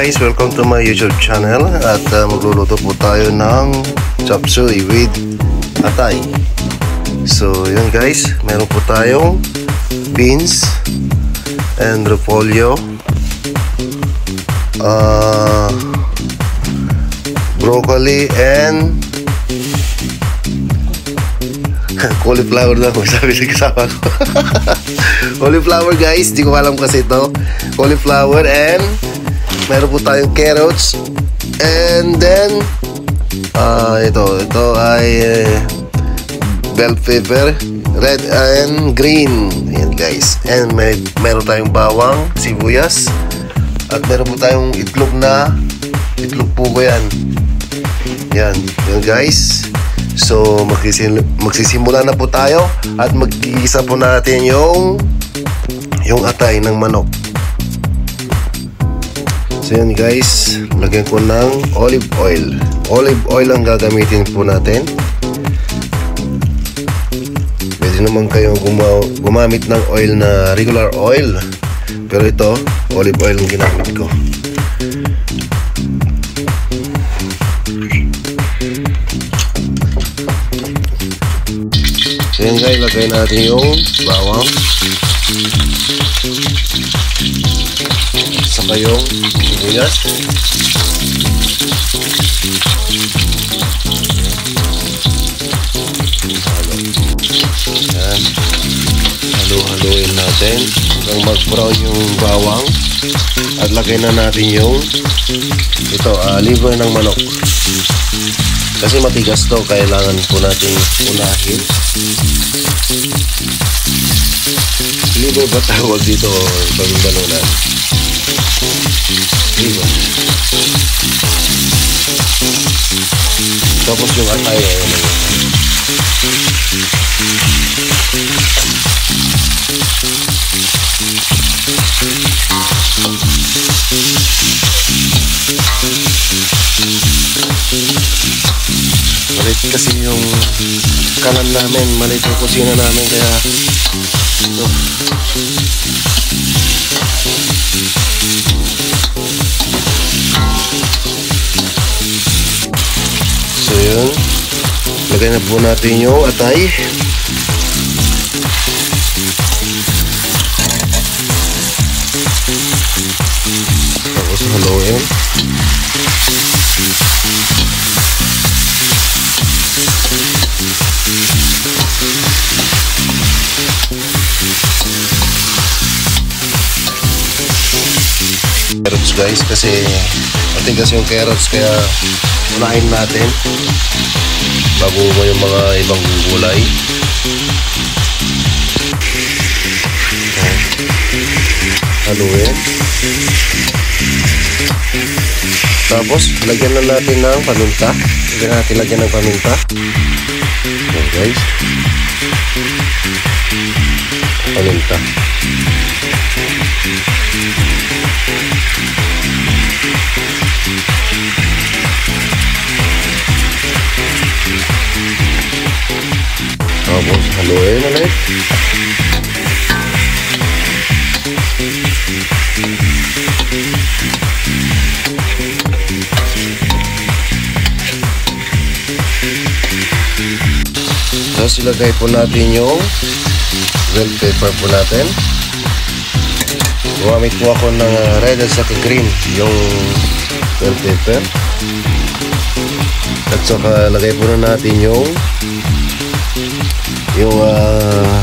Guys, welcome to my YouTube channel at uh, magluluto po tayo ng chop suey with atay. So yun guys, meron po tayong beans and repolyo, uh, broccoli and cauliflower lang sabi sa kasama ko. cauliflower guys, di ko alam kasi ito. Cauliflower and meron po tayong carrots. And then uh, ito ito ay uh, bell pepper red and green. Yan guys. And may meron tayong bawang sibuyas. At meron po tayong itlog na itlog po ko yan? Yan yan guys. So magsisim magsisimula na po tayo at mag-iisa po natin yung yung atay ng manok So yan guys, lagyan ko ng olive oil. Olive oil ang gagamitin po natin. Pwede naman kayong guma gumamit ng oil na regular oil. Pero ito, olive oil ang ginamit ko. So yan guys, lagay natin yung bawang. Saka yung sibuyas. Yan. Halo-haloin natin hanggang mag-brown yung bawang. At lagay na natin yung ito, uh, liver ng manok. Kasi matigas to, kailangan po natin unahin. Liver ba tawag dito pag balunan? Tapos yung atay ay ano Malit kasi yung kanan namin, malit yung kusina namin kaya ito. Lagay na po natin yung atay. Tapos haluin. carrots guys kasi matigas yung carrots kaya unahin natin bago mo yung mga ibang gulay haluin. Tapos lagyan na natin ng paminta. Lagyan natin lagyan ng paminta. Okay guys. Paminta Tapos haluin ulit. Tapos ilagay po natin yung bell pepper po natin. Gumamit po ako ng red at saka green yung bell pepper. At saka lagay po na natin yung yung uh,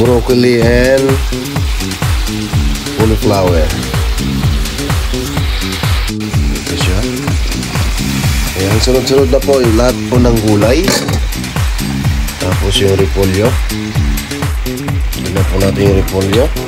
broccoli and cauliflower. Ito siya. Ayan, sunod-sunod na po yung lahat po ng gulay. Tapos yung repolyo. Tignan po natin yung repolyo.